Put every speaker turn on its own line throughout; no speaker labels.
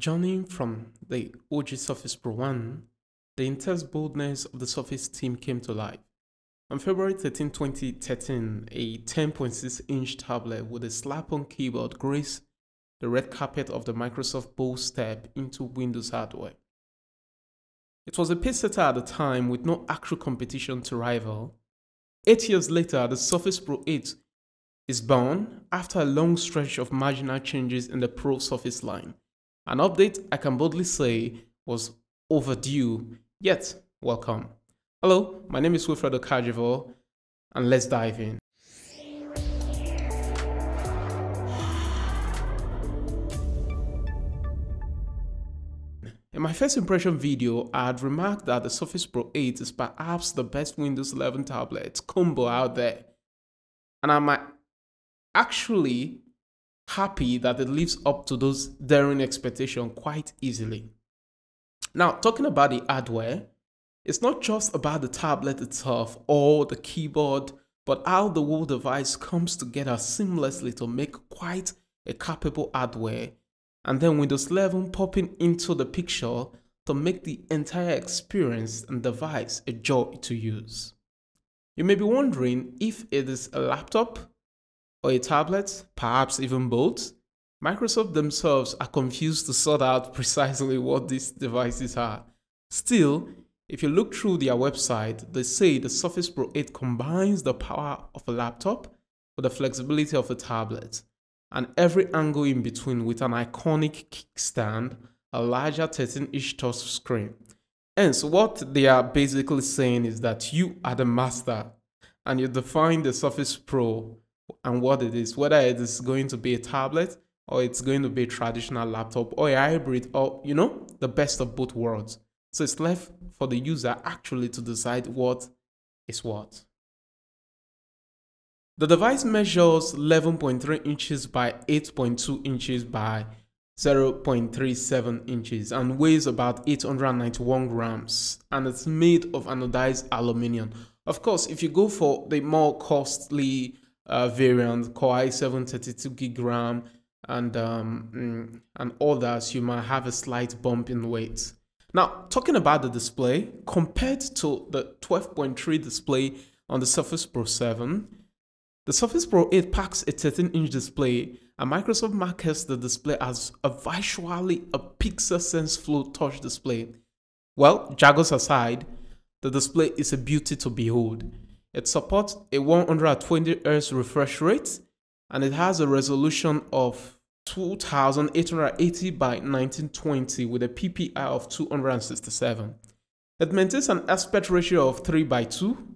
Journeying from the OG Surface Pro 1, the intense boldness of the Surface team came to life. On February 13, 2013, a 10.6 inch tablet with a slap on keyboard graced the red carpet of the Microsoft bold step into Windows hardware. It was a pace setter at the time with no actual competition to rival. Eight years later, the Surface Pro 8 is born after a long stretch of marginal changes in the Pro Surface line. An update I can boldly say was overdue, yet welcome. Hello, my name is Wilfred Okajevo, and let's dive in. In my first impression video, I had remarked that the Surface Pro 8 is perhaps the best Windows 11 tablet combo out there. And I might actually happy that it lives up to those daring expectations quite easily. Now, talking about the hardware, it's not just about the tablet itself or the keyboard, but how the whole device comes together seamlessly to make quite a capable hardware. And then Windows 11 popping into the picture to make the entire experience and device a joy to use. You may be wondering if it is a laptop or a tablet, perhaps even both, Microsoft themselves are confused to sort out precisely what these devices are. Still, if you look through their website, they say the Surface Pro 8 combines the power of a laptop with the flexibility of a tablet, and every angle in between with an iconic kickstand, a larger 13-inch touch screen. Hence, what they are basically saying is that you are the master, and you define the Surface Pro and what it is, whether it is going to be a tablet or it's going to be a traditional laptop or a hybrid or, you know, the best of both worlds. So it's left for the user actually to decide what is what. The device measures 11.3 inches by 8.2 inches by 0.37 inches and weighs about 891 grams and it's made of anodized aluminium. Of course, if you go for the more costly uh, variant, Core i7 32 gig RAM, and um, mm, and others, you might have a slight bump in weight. Now, talking about the display, compared to the 12.3 display on the Surface Pro 7, the Surface Pro 8 packs a 13-inch display, and Microsoft markets the display as a visually a PixelSense Flow touch display. Well, jargons aside, the display is a beauty to behold. It supports a 120Hz refresh rate and it has a resolution of 2880 by 1920 with a PPI of 267. It maintains an aspect ratio of 3 by 2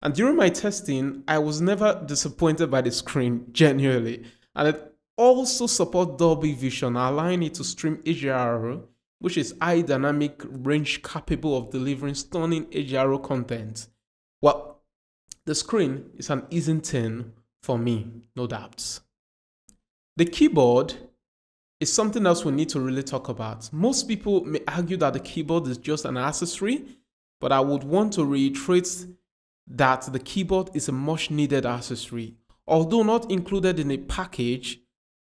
and during my testing, I was never disappointed by the screen, genuinely. And it also supports Dolby Vision, allowing it to stream HDR, which is high dynamic range capable of delivering stunning HDR content. The screen is an easy 10 for me, no doubts. The keyboard is something else we need to really talk about. Most people may argue that the keyboard is just an accessory, but I would want to reiterate that the keyboard is a much needed accessory. Although not included in a package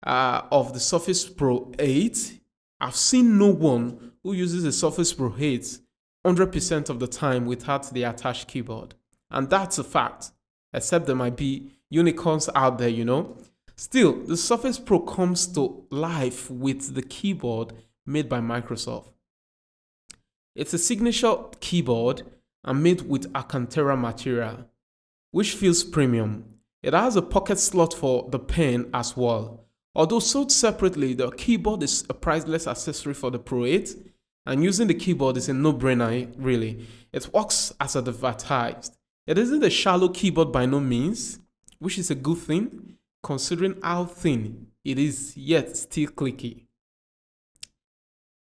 uh, of the Surface Pro 8, I've seen no one who uses the Surface Pro 8 100% of the time without the attached keyboard. And that's a fact, except there might be unicorns out there, you know. Still, the Surface Pro comes to life with the keyboard made by Microsoft. It's a signature keyboard and made with Alcantara material, which feels premium. It has a pocket slot for the pen as well. Although sold separately, the keyboard is a priceless accessory for the Pro 8, and using the keyboard is a no-brainer really. It works as advertised. It isn't a shallow keyboard by no means, which is a good thing considering how thin it is yet still clicky.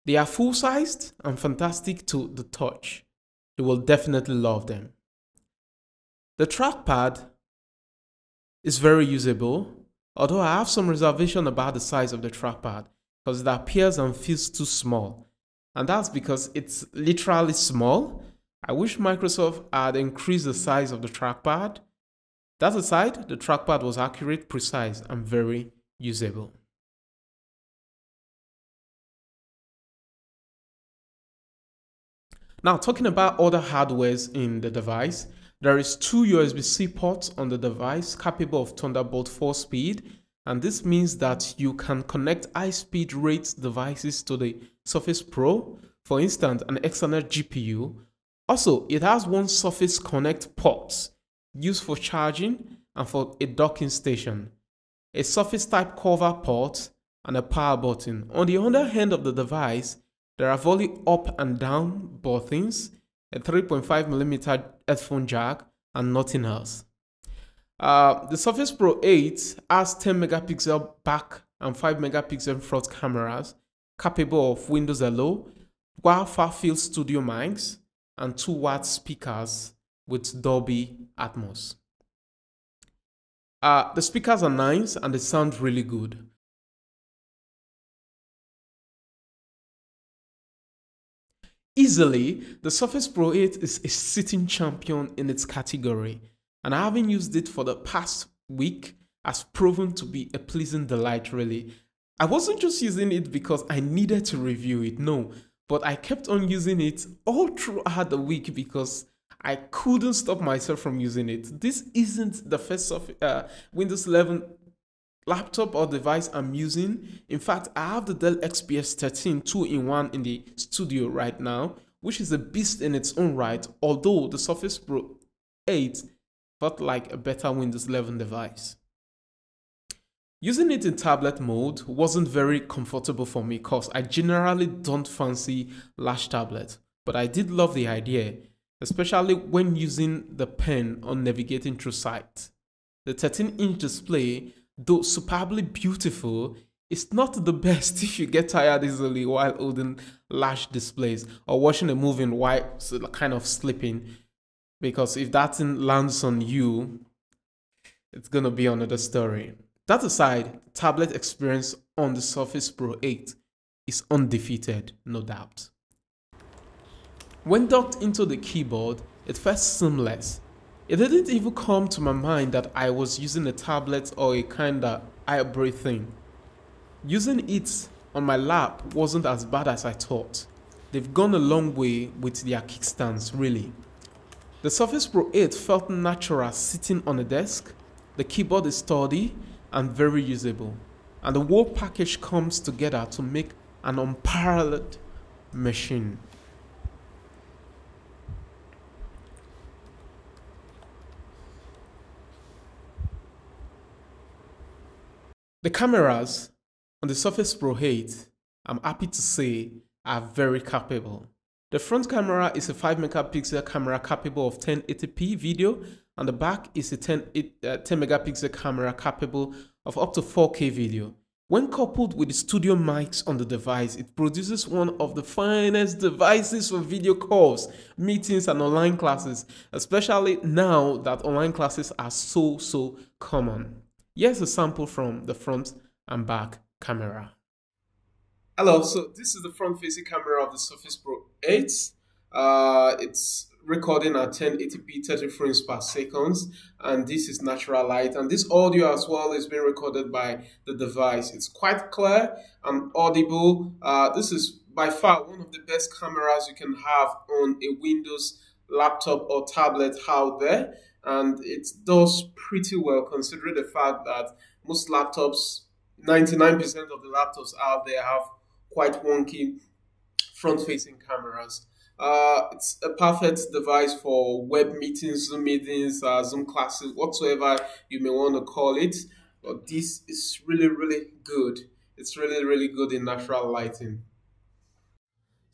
They are full-sized and fantastic to the touch. You will definitely love them. The trackpad is very usable, although I have some reservation about the size of the trackpad because it appears and feels too small. And that's because it's literally small I wish Microsoft had increased the size of the trackpad. That aside, the trackpad was accurate, precise, and very usable. Now, talking about other hardwares in the device, there is two USB-C ports on the device capable of Thunderbolt 4 speed, and this means that you can connect high-speed rate devices to the Surface Pro, for instance, an external GPU. Also, it has one Surface Connect port used for charging and for a docking station, a Surface Type cover port, and a power button. On the other hand of the device, there are volume up and down buttons, a 3.5mm headphone jack, and nothing else. Uh, the Surface Pro 8 has 10 megapixel back and 5 megapixel front cameras capable of Windows Hello, while far-field studio mics, and 2 watt speakers with Dolby Atmos. Uh, the speakers are nice and they sound really good. Easily, the Surface Pro 8 is a sitting champion in its category, and having used it for the past week has proven to be a pleasing delight, really. I wasn't just using it because I needed to review it, no, but I kept on using it all throughout the week because I couldn't stop myself from using it. This isn't the first uh, Windows 11 laptop or device I'm using. In fact, I have the Dell XPS 13 2-in-1 in the studio right now, which is a beast in its own right, although the Surface Pro 8 felt like a better Windows 11 device. Using it in tablet mode wasn't very comfortable for me because I generally don't fancy large tablets, but I did love the idea, especially when using the pen on navigating through sites. The 13 inch display though superbly beautiful, is not the best if you get tired easily while holding large displays or watching a movie while kind of sleeping. Because if that lands on you, it's gonna be another story. That aside, the tablet experience on the Surface Pro 8 is undefeated, no doubt. When docked into the keyboard, it felt seamless it didn't even come to my mind that I was using a tablet or a kinda hybrid thing. Using it on my lap wasn't as bad as I thought. They've gone a long way with their kickstands, really. The Surface Pro 8 felt natural sitting on a desk, the keyboard is sturdy and very usable, and the whole package comes together to make an unparalleled machine. The cameras on the Surface Pro 8, I'm happy to say, are very capable. The front camera is a 5 megapixel camera capable of 1080p video and the back is a 10, uh, 10 megapixel camera capable of up to 4K video. When coupled with the studio mics on the device, it produces one of the finest devices for video calls, meetings, and online classes, especially now that online classes are so, so common. Here's a sample from the front and back camera. Hello, so this is the front facing camera of the Surface Pro 8. Uh, it's recording at 1080p 30 frames per second and this is natural light. And this audio as well is being recorded by the device. It's quite clear and audible. Uh, this is by far one of the best cameras you can have on a windows laptop or tablet out there. And it does pretty well considering the fact that most laptops 99% of the laptops out there have quite wonky front facing cameras uh, it's a perfect device for web meetings zoom meetings uh, zoom classes whatsoever you may want to call it but this is really really good it's really really good in natural lighting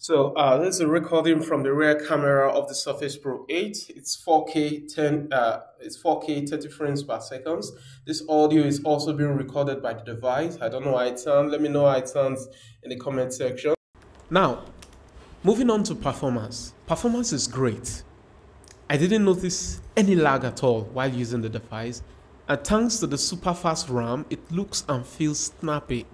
so uh, this is a recording from the rear camera of the Surface Pro 8. It's 4K 10. Uh, it's 4K 30 frames per second. This audio is also being recorded by the device. I don't know how it sounds. Let me know how it sounds in the comment section. Now, moving on to performance. Performance is great. I didn't notice any lag at all while using the device, and thanks to the super fast RAM, it looks and feels snappy.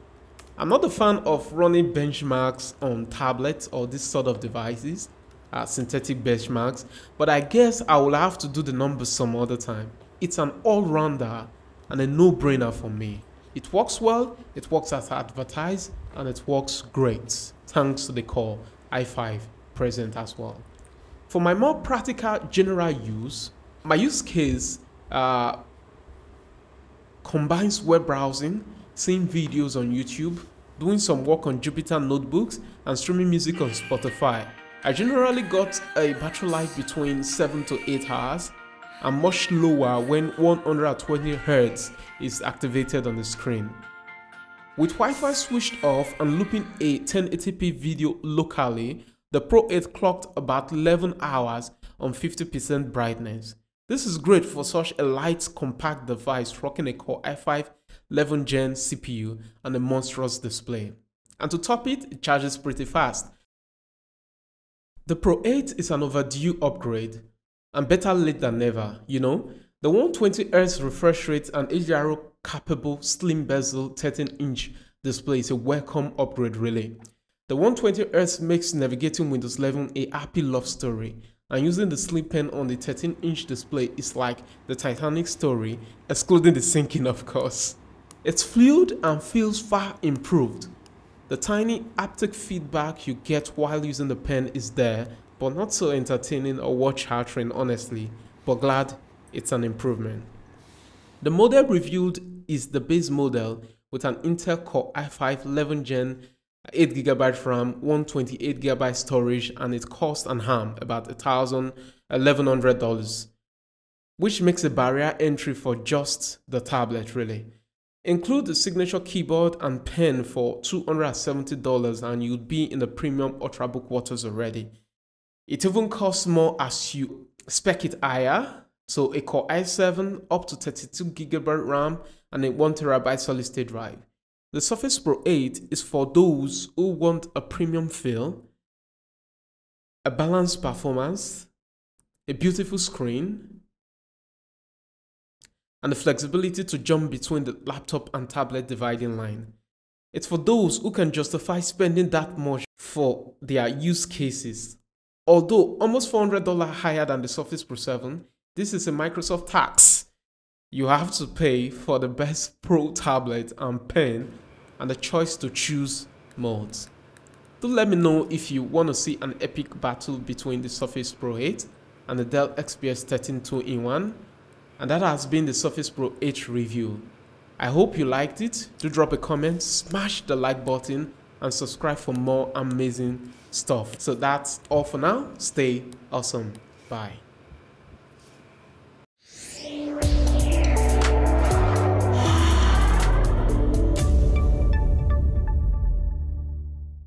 I'm not a fan of running benchmarks on tablets or this sort of devices, uh, synthetic benchmarks, but I guess I will have to do the numbers some other time. It's an all-rounder and a no-brainer for me. It works well, it works as advertised, and it works great, thanks to the core i5 present as well. For my more practical general use, my use case uh, combines web browsing, seeing videos on YouTube, doing some work on Jupyter notebooks, and streaming music on Spotify. I generally got a battery life between 7 to 8 hours and much lower when 120 Hz is activated on the screen. With Wi-Fi switched off and looping a 1080p video locally, the Pro 8 clocked about 11 hours on 50% brightness. This is great for such a light, compact device rocking a Core i5 11 Gen CPU and a monstrous display. And to top it, it charges pretty fast. The Pro 8 is an overdue upgrade and better late than never, you know. The 120Hz refresh rate and HDR capable slim bezel 13-inch display is a welcome upgrade really. The 120Hz makes navigating Windows 11 a happy love story and using the slim pen on the 13-inch display is like the Titanic story, excluding the sinking of course. It's fluid and feels far improved. The tiny haptic feedback you get while using the pen is there, but not so entertaining or watch-heartening honestly, but glad it's an improvement. The model reviewed is the base model with an Intel Core i5 11 Gen 8GB RAM, 128GB storage, and it costs an arm about $1,000, $1,100, which makes a barrier entry for just the tablet really. Include the signature keyboard and pen for $270 and you'd be in the premium Ultrabook waters already. It even costs more as you spec it higher so a Core i7 up to 32GB RAM and a 1TB solid state drive. The Surface Pro 8 is for those who want a premium feel, a balanced performance, a beautiful screen, and the flexibility to jump between the laptop and tablet dividing line. It's for those who can justify spending that much for their use cases. Although almost $400 higher than the Surface Pro 7, this is a Microsoft tax. You have to pay for the best Pro tablet and pen and the choice to choose modes. Do let me know if you want to see an epic battle between the Surface Pro 8 and the Dell XPS 13 2-in-1 and that has been the Surface Pro 8 review. I hope you liked it. Do drop a comment, smash the like button and subscribe for more amazing stuff. So that's all for now. Stay awesome. Bye.